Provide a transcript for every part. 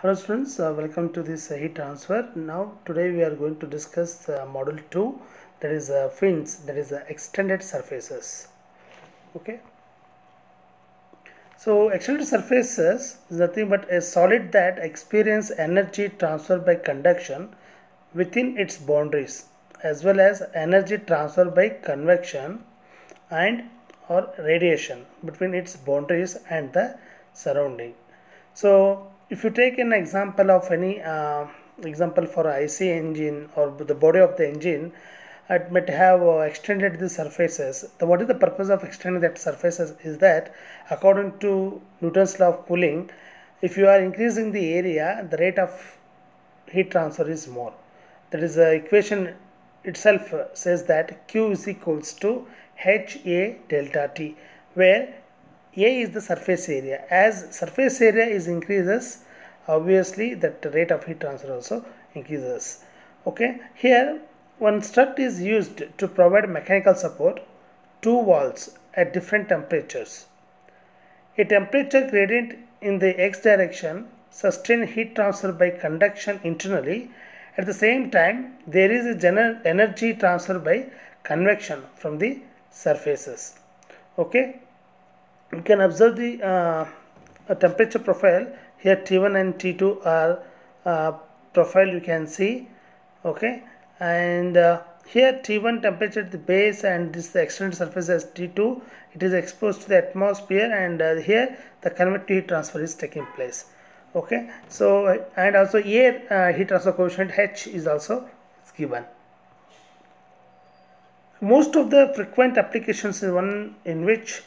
Hello students, uh, welcome to this uh, heat transfer. Now today we are going to discuss uh, module 2 that is uh, fins that is uh, extended surfaces. Okay. So extended surfaces is nothing but a solid that experience energy transfer by conduction within its boundaries as well as energy transfer by convection and or radiation between its boundaries and the surrounding. So if you take an example of any uh, example for IC engine or the body of the engine, it might have uh, extended the surfaces. The, what is the purpose of extending that surfaces is that according to Newton's law of cooling, if you are increasing the area, the rate of heat transfer is more. That is the equation itself says that Q is equals to HA delta T where A is the surface area. As surface area is increases obviously that rate of heat transfer also increases. Okay here one strut is used to provide mechanical support to walls at different temperatures. A temperature gradient in the x direction sustain heat transfer by conduction internally at the same time, there is a general energy transfer by convection from the surfaces. Okay, you can observe the uh, temperature profile here. T1 and T2 are uh, profile you can see. Okay, and uh, here T1 temperature at the base and this the extended surface as T2. It is exposed to the atmosphere, and uh, here the convective heat transfer is taking place okay so and also air uh, heat transfer coefficient h is also given most of the frequent applications is one in which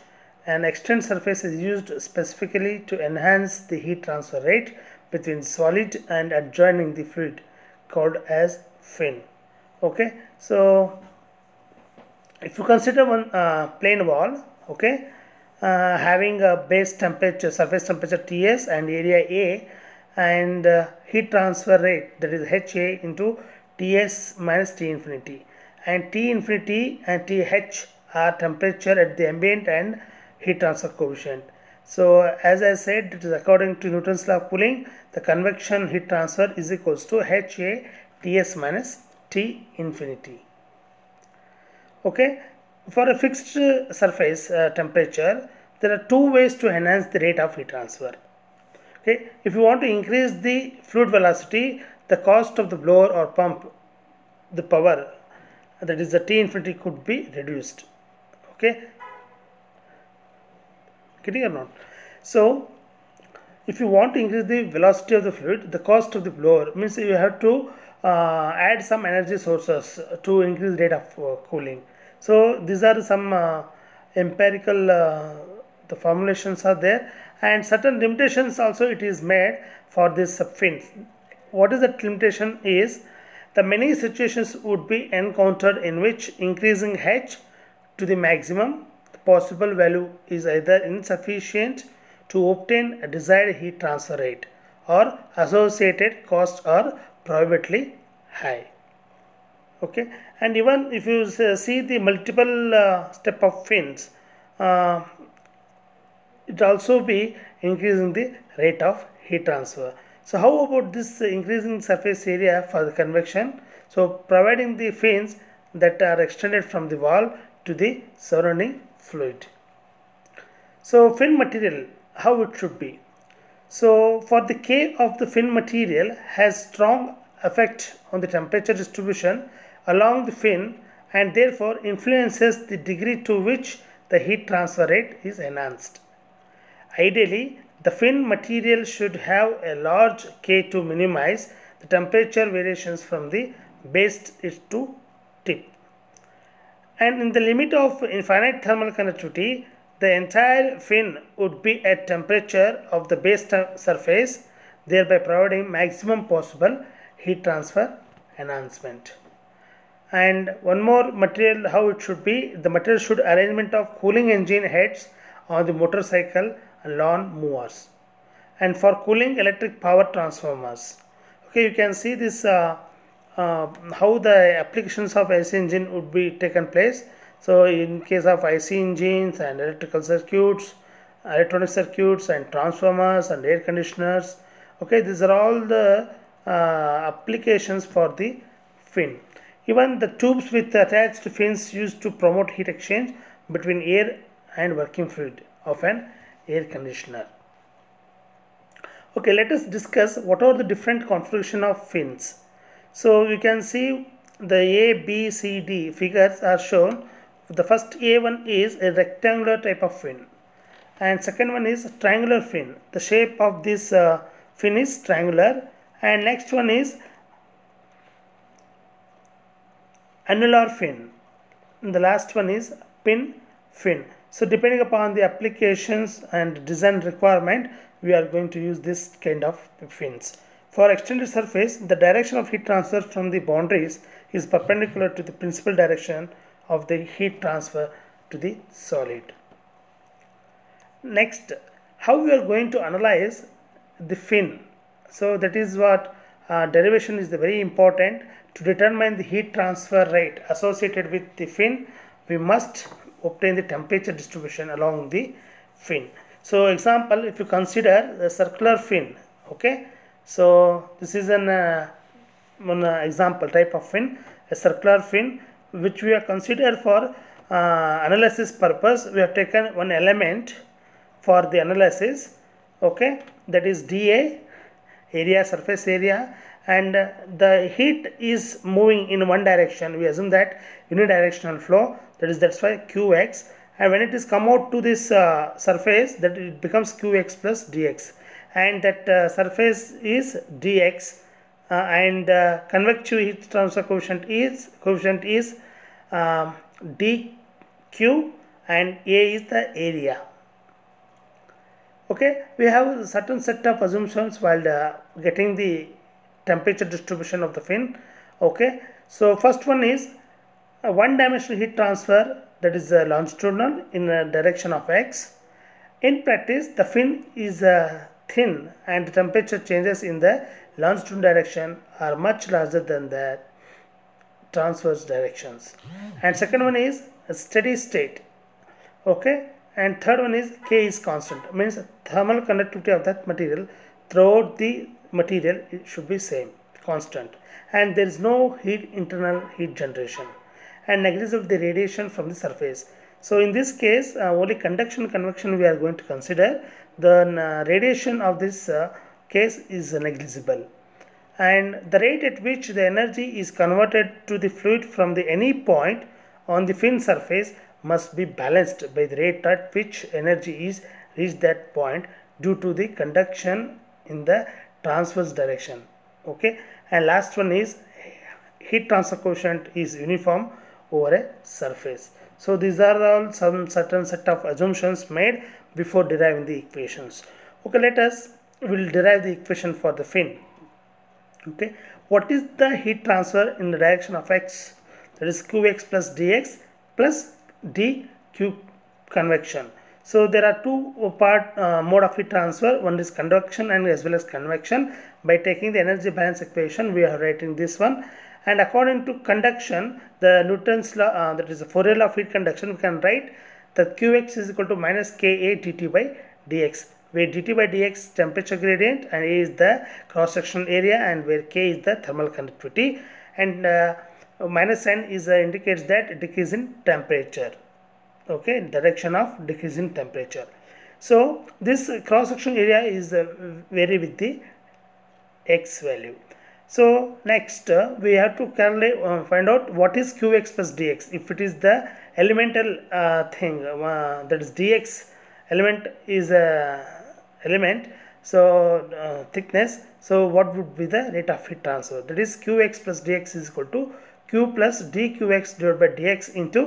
an extended surface is used specifically to enhance the heat transfer rate between solid and adjoining the fluid called as fin. Okay so if you consider one uh, plane wall okay uh, having a base temperature surface temperature Ts and area A and uh, heat transfer rate that is HA into Ts minus T infinity. And T infinity and TH are temperature at the ambient and heat transfer coefficient. So as I said it is according to Newton's law of cooling the convection heat transfer is equals to HA Ts minus T infinity. Okay for a fixed surface uh, temperature, there are two ways to enhance the rate of heat transfer. Okay, if you want to increase the fluid velocity, the cost of the blower or pump, the power, that is the T infinity could be reduced. Okay, getting or not? So, if you want to increase the velocity of the fluid, the cost of the blower means you have to uh, add some energy sources to increase rate of uh, cooling. So these are some uh, empirical uh, the formulations are there. And certain limitations also it is made for this fins what is that limitation is the many situations would be encountered in which increasing h to the maximum possible value is either insufficient to obtain a desired heat transfer rate or associated costs are prohibitively high. Okay? And even if you see the multiple uh, step of fins uh, it also be increasing the rate of heat transfer. So how about this increasing surface area for the convection? So providing the fins that are extended from the wall to the surrounding fluid so fin material how it should be so for the K of the fin material has strong effect on the temperature distribution along the fin and therefore influences the degree to which the heat transfer rate is enhanced. Ideally, the fin material should have a large K to minimize the temperature variations from the base to. And in the limit of infinite thermal conductivity, the entire fin would be at temperature of the base surface, thereby providing maximum possible heat transfer enhancement. And one more material how it should be the material should arrangement of cooling engine heads on the motorcycle and lawn mowers. And for cooling electric power transformers. Okay you can see this uh, uh, how the applications of IC engine would be taken place. So in case of IC engines and electrical circuits electronic circuits and transformers and air conditioners okay these are all the uh, applications for the fin. Even the tubes with attached fins used to promote heat exchange between air and working fluid of an air conditioner. Okay let us discuss what are the different configuration of fins so you can see the a b c d figures are shown. The first a1 is a rectangular type of fin and second one is triangular fin. The shape of this uh, fin is triangular and next one is annular fin. And the last one is pin fin. So depending upon the applications and design requirement we are going to use this kind of fins for extended surface the direction of heat transfer from the boundaries is perpendicular to the principal direction of the heat transfer to the solid. Next how we are going to analyze the fin? So that is what uh, derivation is very important. To determine the heat transfer rate associated with the fin we must obtain the temperature distribution along the fin. So example if you consider the circular fin okay so this is an uh, one uh, example type of fin a circular fin which we have considered for uh, analysis purpose. We have taken one element for the analysis okay? That is dA area surface area and the heat is moving in one direction. We assume that unidirectional flow that is that's why qx and when it is come out to this uh, surface that it becomes qx plus dx and that uh, surface is dx uh, and uh, convective heat transfer coefficient is coefficient is um, dq and a is the area. Okay we have a certain set of assumptions while uh, getting the temperature distribution of the fin. Okay so first one is a one dimensional heat transfer that is uh, longitudinal in the direction of x. In practice the fin is uh, thin and temperature changes in the longitudinal direction are much larger than the transverse directions. And second one is steady state okay? And third one is K is constant means thermal conductivity of that material throughout the material should be same constant. And there is no heat internal heat generation. And negligible the radiation from the surface. So in this case uh, only conduction convection we are going to consider the uh, radiation of this uh, case is negligible. And the rate at which the energy is converted to the fluid from the any point on the fin surface must be balanced by the rate at which energy is reached that point due to the conduction in the transverse direction. Okay? And last one is heat transfer coefficient is uniform over a surface. So these are all some certain set of assumptions made before deriving the equations. Okay let us will derive the equation for the fin. Okay what is the heat transfer in the direction of x? That is qx plus dx plus dq convection. So there are two part uh, mode of heat transfer. One is conduction and as well as convection. By taking the energy balance equation we are writing this one. And according to conduction the newton's law uh, that is the fourier law of heat conduction we can write that qx is equal to minus ka dt by dx where dt by dx temperature gradient and a is the cross sectional area and where k is the thermal conductivity. And uh, minus n is uh, indicates that decrease in temperature. Okay direction of decrease in temperature. So this cross section area is uh, vary with the x value. So next uh, we have to calculate uh, find out what is qx plus dx. If it is the elemental uh, thing uh, that is dx element is a element so thickness so what would be the rate of heat transfer? That is qx plus dx is equal to q plus dqx divided by dx into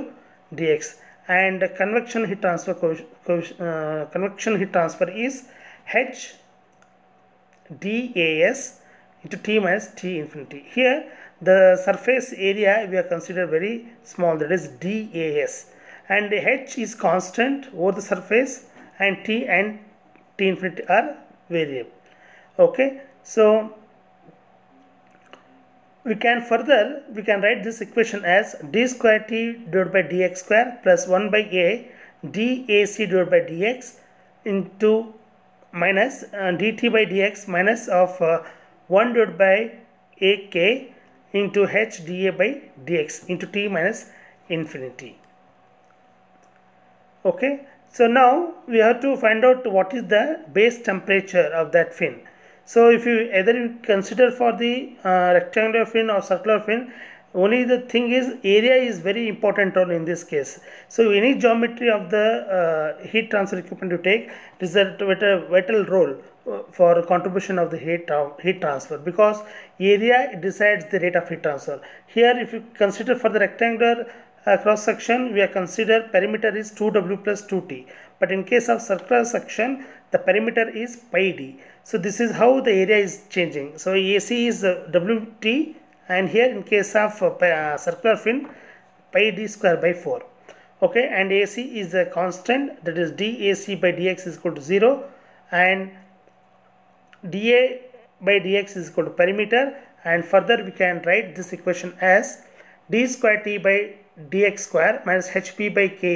dx. And convection heat transfer uh, convection heat transfer is h das into t minus t infinity. Here the surface area we are considered very small that is das and h is constant over the surface and t and t infinity are variable. Okay so we can further we can write this equation as d square t divided by dx square plus 1 by a dac divided by dx into minus uh, dt by dx minus of uh, 1 divided by ak into h dA by dx into t minus infinity. Okay, so now we have to find out what is the base temperature of that fin. So if you either you consider for the uh, rectangular fin or circular fin, only the thing is area is very important role in this case. So any geometry of the uh, heat transfer equipment you take, it is a vital role for contribution of the heat heat transfer because area decides the rate of heat transfer. Here if you consider for the rectangular uh, cross section we are consider perimeter is 2w plus 2t but in case of circular section the perimeter is pi d. So this is how the area is changing. So AC is uh, wt and here in case of uh, uh, circular fin pi d square by 4 okay and AC is a constant that is dAc by dx is equal to 0 and dA by dx is equal to perimeter and further we can write this equation as d square t by dx square minus hp by ka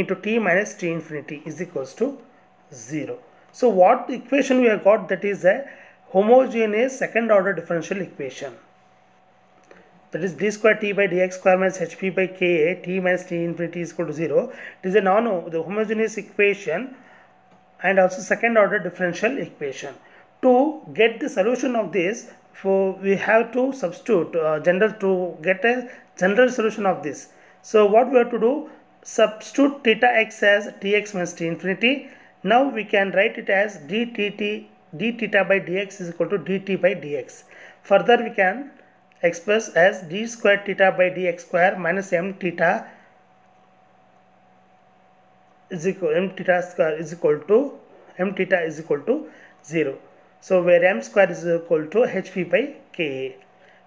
into t minus t infinity is equals to 0. So what equation we have got that is a homogeneous second order differential equation. That is d square t by dx square minus hp by ka t minus t infinity is equal to 0 it is a non the homogeneous equation and also second order differential equation to get the solution of this for we have to substitute uh, general to get a general solution of this. So what we have to do? Substitute theta x as tx minus t infinity. Now we can write it as dtt d theta by dx is equal to dt by dx. Further we can express as d square theta by dx square minus m theta is equal m theta square is equal to m theta is equal to 0 so where m square is equal to hp by ka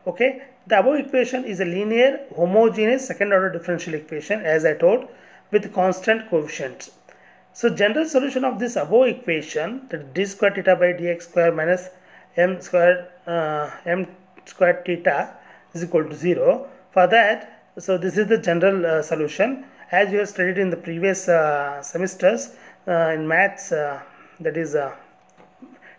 okay? The above equation is a linear homogeneous second order differential equation as i told with constant coefficients. So general solution of this above equation that d square theta by dx square minus m square uh, m square theta is equal to 0. For that, so this is the general uh, solution. As you have studied in the previous uh, semesters uh, in maths uh, that is uh,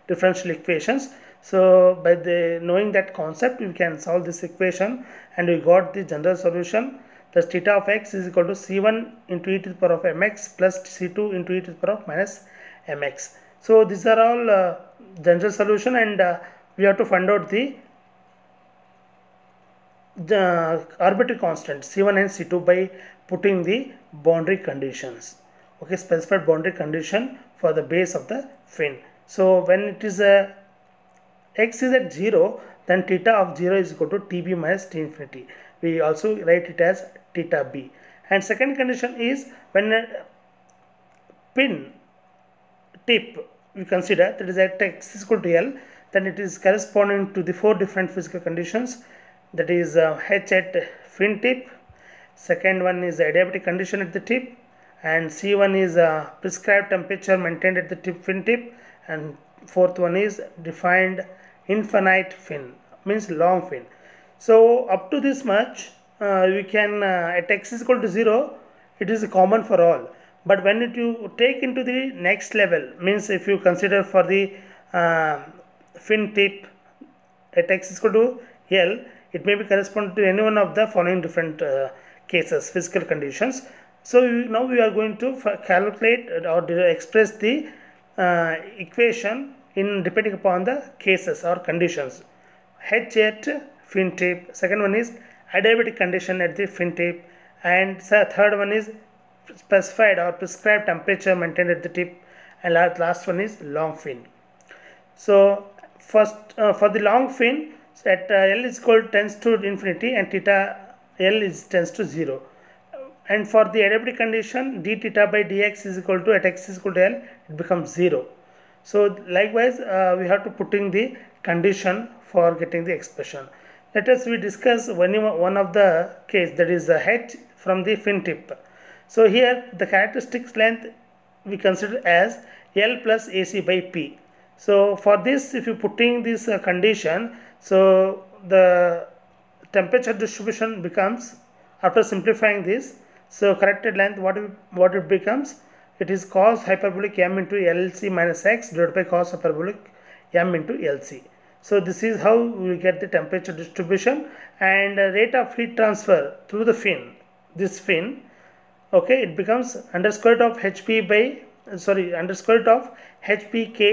differential equations. So by the knowing that concept we can solve this equation and we got the general solution thus theta of x is equal to c1 into e to the power of mx plus c2 into e to the power of minus mx. So these are all uh, general solution and we have to find out the the arbitrary constant C1 and C2 by putting the boundary conditions. Okay, specified boundary condition for the base of the fin. So when it is a x is at 0 then theta of 0 is equal to tb minus t infinity. We also write it as theta b. And second condition is when a pin tip we consider that is at x is equal to L then it is corresponding to the four different physical conditions that is uh, H at fin tip second one is adiabatic condition at the tip and C1 is uh, prescribed temperature maintained at the tip fin tip and fourth one is defined infinite fin means long fin. So up to this much uh, we can uh, at x is equal to 0 it is common for all. But when it you take into the next level means if you consider for the uh, fin tip at x is equal to L it may be correspond to any one of the following different uh, cases physical conditions. So now we are going to calculate or express the uh, equation in depending upon the cases or conditions h at fin tip second one is adiabatic condition at the fin tip and third one is specified or prescribed temperature maintained at the tip and last one is long fin so first uh, for the long fin so at uh, L is equal tends to infinity and theta L is tends to 0. And for the adiabatic condition d theta by dx is equal to at x is equal to L it becomes 0. So likewise uh, we have to put in the condition for getting the expression. Let us we discuss one, one of the case that is the h from the fin tip. So here the characteristics length we consider as L plus AC by P. So for this if you putting this uh, condition so the temperature distribution becomes after simplifying this so corrected length what what it becomes it is cos hyperbolic m into LC minus x divided by cos hyperbolic m into LC. So this is how we get the temperature distribution and rate of heat transfer through the fin. This fin, okay, it becomes under square root of hp by sorry under square root of hp ka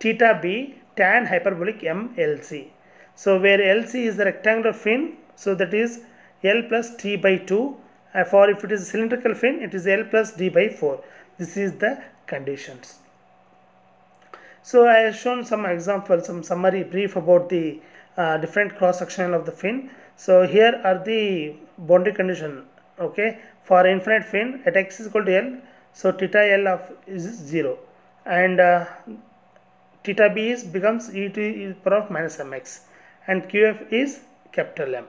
theta b tan hyperbolic m LC. So where LC is the rectangular fin, so that is L plus T by 2. Uh, for if it is cylindrical fin, it is L plus D by 4. This is the conditions. So I have shown some examples, some summary brief about the uh, different cross section of the fin. So here are the boundary condition. Okay, for infinite fin at x is equal to L, so theta L of is 0 and uh, theta b is becomes e to e power of minus mx and qf is capital M.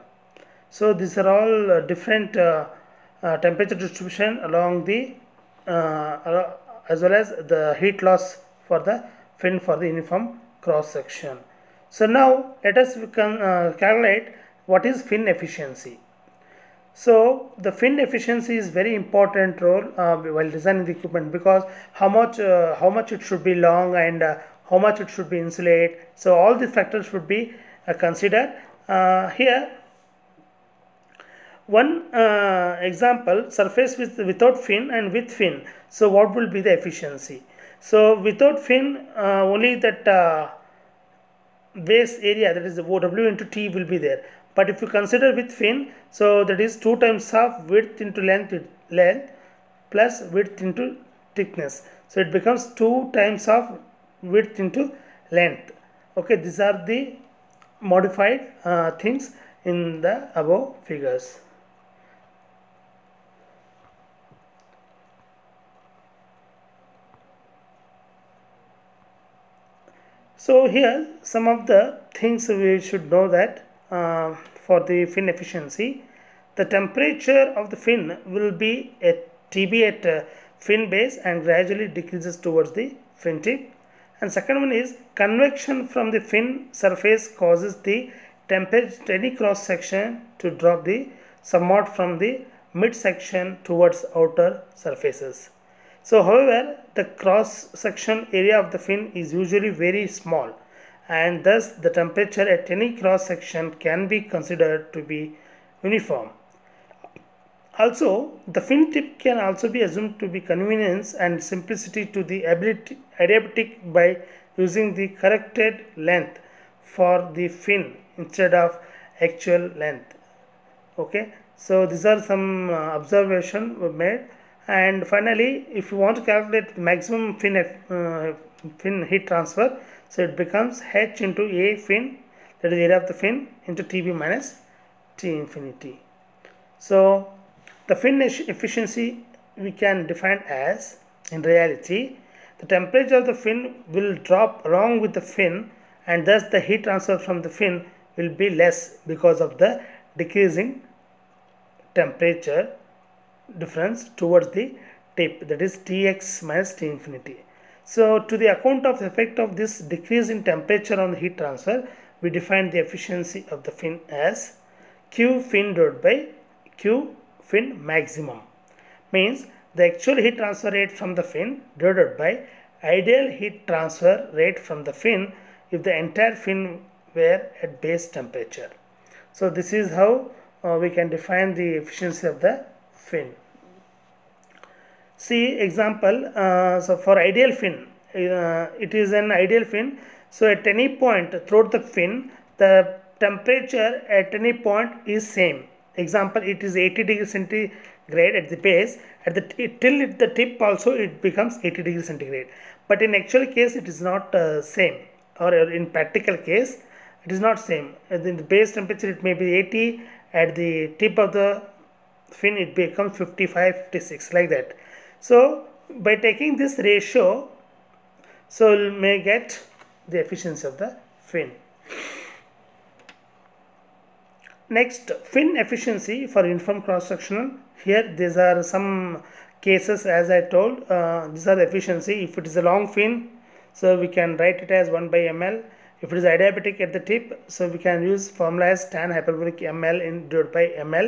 So these are all uh, different uh, uh, temperature distribution along the uh, as well as the heat loss for the fin for the uniform cross section. So now let us can, uh, calculate what is fin efficiency. So the fin efficiency is very important role uh, while designing the equipment because how much how much it should be long and how much it should be insulate. So all these factors should be considered. here one uh, example surface with without fin and with fin. So what will be the efficiency? So without fin uh, only that uh, base area that is the w into t will be there. But if you consider with fin so that is 2 times of width into length length plus width into thickness. So it becomes 2 times of width into length. Okay these are the modified uh, things in the above figures So here some of the things we should know that uh, for the fin efficiency the temperature of the fin will be at TB at uh, fin base and gradually decreases towards the fin tip and second one is convection from the fin surface causes the temperature any cross section to drop the somewhat from the mid section towards outer surfaces. So however, the cross section area of the fin is usually very small and thus the temperature at any cross section can be considered to be uniform. Also, the fin tip can also be assumed to be convenience and simplicity to the ability adiabatic by using the corrected length for the fin instead of actual length. Okay, so these are some uh, observation made and finally if you want to calculate maximum fin uh, fin heat transfer so it becomes h into a fin that is area of the fin into tb minus t infinity. So the fin efficiency we can define as in reality the temperature of the fin will drop along with the fin and thus the heat transfer from the fin will be less because of the decreasing temperature difference towards the tip that is Tx minus T infinity. So to the account of the effect of this decrease in temperature on the heat transfer, we define the efficiency of the fin as Q fin divided by Q fin maximum. Means the actual heat transfer rate from the fin divided by ideal heat transfer rate from the fin if the entire fin were at base temperature. So this is how uh, we can define the efficiency of the fin. See example, uh, so for ideal fin, uh, it is an ideal fin. So at any point throughout the fin, the temperature at any point is same. Example, it is 80 degree centigrade at the base. At the till at the tip also it becomes 80 degree centigrade. But in actual case, it is not uh, same. Or in practical case, it is not same. In the base temperature, it may be 80. At the tip of the fin it becomes 55 56 like that. So by taking this ratio so we may get the efficiency of the fin. Next fin efficiency for uniform cross sectional here these are some cases as I told uh, these are the efficiency. If it is a long fin so we can write it as 1 by ml if it is adiabatic at the tip so we can use formula as tan hyperbolic ml in divided by ml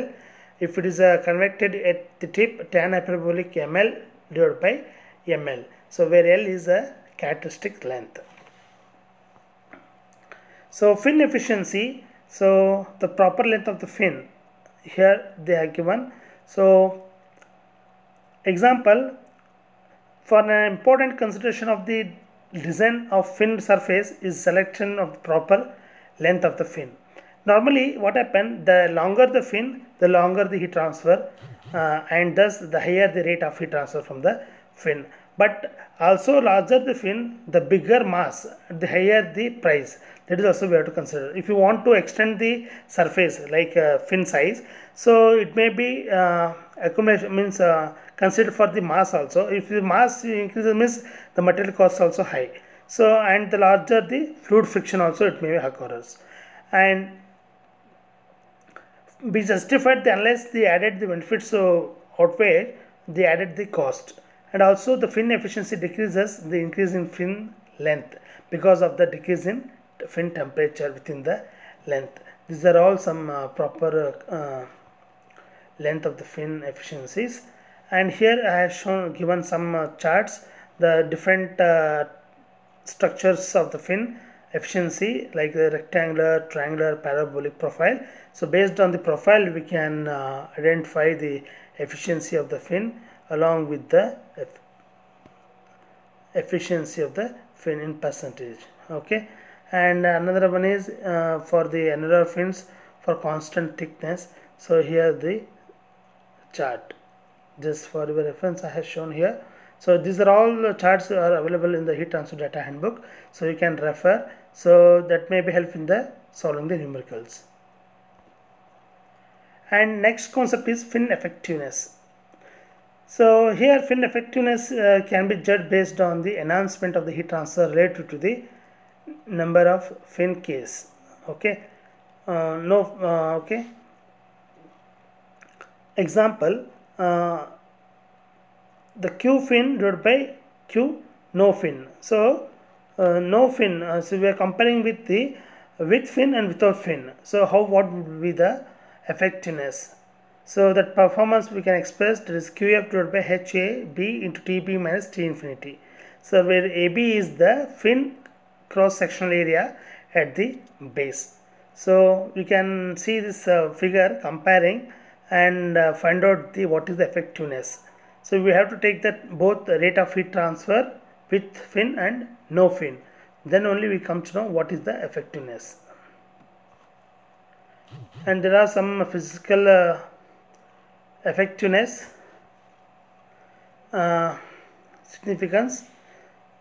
if it is uh, convected at the tip tan hyperbolic ml divided by ml. So where L is a characteristic length. So fin efficiency, so the proper length of the fin, here they are given. So example, for an important consideration of the design of fin surface is selection of the proper length of the fin. Normally what happen, the longer the fin, the longer the heat transfer uh, and thus the higher the rate of heat transfer from the fin. But also larger the fin, the bigger mass, the higher the price. That is also we have to consider. If you want to extend the surface like uh, fin size, so it may be uh, accumulation means uh, considered for the mass also. If the mass increases means the material cost also high. So and the larger the fluid friction also it may occurs. And be justified unless they added the benefits outweigh they added the cost. And also the fin efficiency decreases the increase in fin length because of the decrease in fin temperature within the length. These are all some uh, proper uh, length of the fin efficiencies. And here I have shown given some uh, charts the different uh, structures of the fin efficiency like the rectangular, triangular, parabolic profile. So based on the profile we can uh, identify the efficiency of the fin along with the efficiency of the fin in percentage. Okay and another one is uh, for the annular fins for constant thickness. So here the chart just for your reference I have shown here. So these are all charts are available in the heat transfer data handbook. So you can refer so that may be helpful in the solving the numericals. And next concept is fin effectiveness. So here fin effectiveness uh, can be judged based on the enhancement of the heat transfer related to the number of fin case. Okay. Uh, no. Uh, okay. Example. The Q fin divided by Q no fin. So uh, no fin. Uh, so we are comparing with the with fin and without fin. So how what would be the effectiveness? So that performance we can express that is QF divided by HAB into TB minus T infinity. So where AB is the fin cross sectional area at the base. So you can see this uh, figure comparing and uh, find out the what is the effectiveness. So we have to take that both the rate of heat transfer with fin and no fin. Then only we come to know what is the effectiveness. And there are some physical uh, effectiveness uh, significance.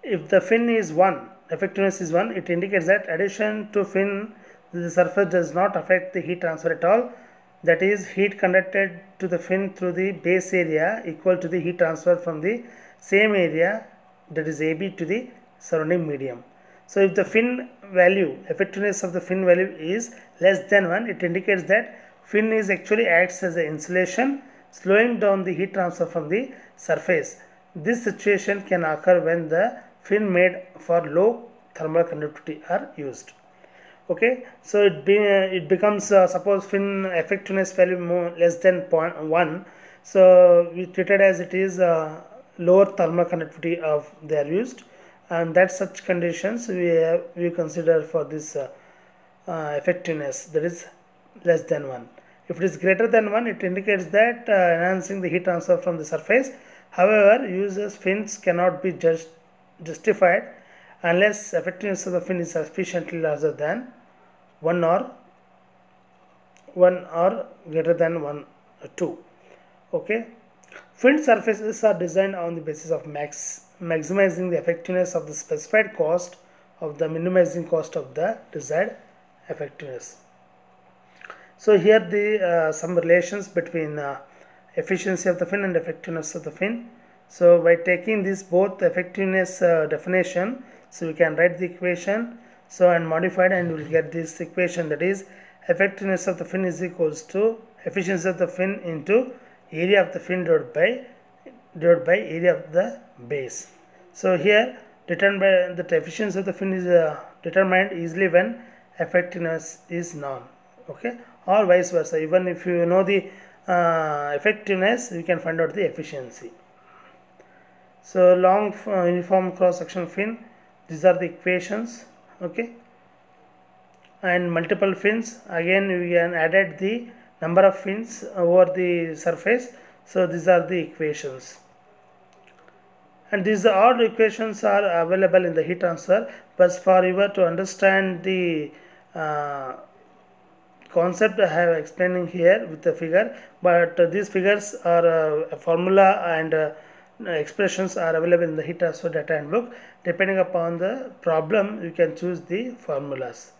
If the fin is 1, effectiveness is 1, it indicates that addition to fin the surface does not affect the heat transfer at all that is heat conducted to the fin through the base area equal to the heat transfer from the same area that is AB to the surrounding medium. So if the fin value, effectiveness of the fin value is less than 1, it indicates that fin is actually acts as an insulation slowing down the heat transfer from the surface. This situation can occur when the fin made for low thermal conductivity are used okay so it be it becomes uh, suppose fin effectiveness value more less than 0.1 so we treat it as it is uh, lower thermal conductivity of they are used and that such conditions we have, we consider for this uh, uh, effectiveness that is less than 1 if it is greater than 1 it indicates that uh, enhancing the heat transfer from the surface. However users fins cannot be just justified unless effectiveness of the fin is sufficiently larger than 1 or 1 or greater than 1 2 okay? Fin surfaces are designed on the basis of max maximizing the effectiveness of the specified cost of the minimizing cost of the desired effectiveness. So here the uh, some relations between uh, efficiency of the fin and effectiveness of the fin. So by taking this both effectiveness uh, definition so we can write the equation so and modified and we will get this equation that is effectiveness of the fin is equals to efficiency of the fin into area of the fin divided by divided by area of the base. So here determined by the efficiency of the fin is uh, determined easily when effectiveness is known okay? Or vice versa. Even if you know the uh, effectiveness you can find out the efficiency. So long uh, uniform cross section fin these are the equations okay. And multiple fins. Again we can added the number of fins over the surface. So these are the equations. And these all equations are available in the heat transfer. But for you to understand the uh, concept I have explaining here with the figure but uh, these figures are uh, a formula and uh, expressions are available in the heat transfer data handbook. Depending upon the problem you can choose the formulas.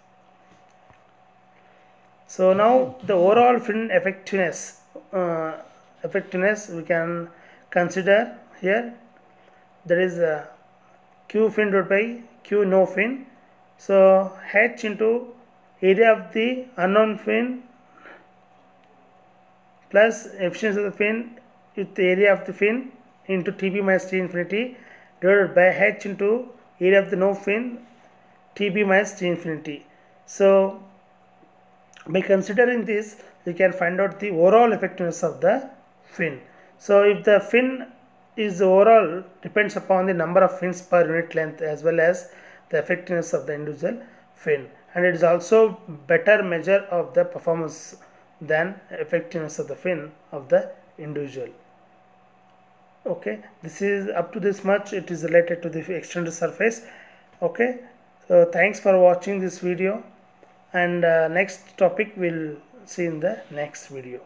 So now the overall fin effectiveness uh, effectiveness we can consider here. There is a q fin divided by q no fin so h into area of the unknown fin plus efficiency of the fin with the area of the fin into TB minus T infinity divided by h into area of the no fin TB minus T infinity. So by considering this you can find out the overall effectiveness of the fin. So if the fin is overall depends upon the number of fins per unit length as well as the effectiveness of the individual fin and it is also better measure of the performance than effectiveness of the fin of the individual okay this is up to this much. It is related to the extended surface. Okay so thanks for watching this video and uh, next topic we'll see in the next video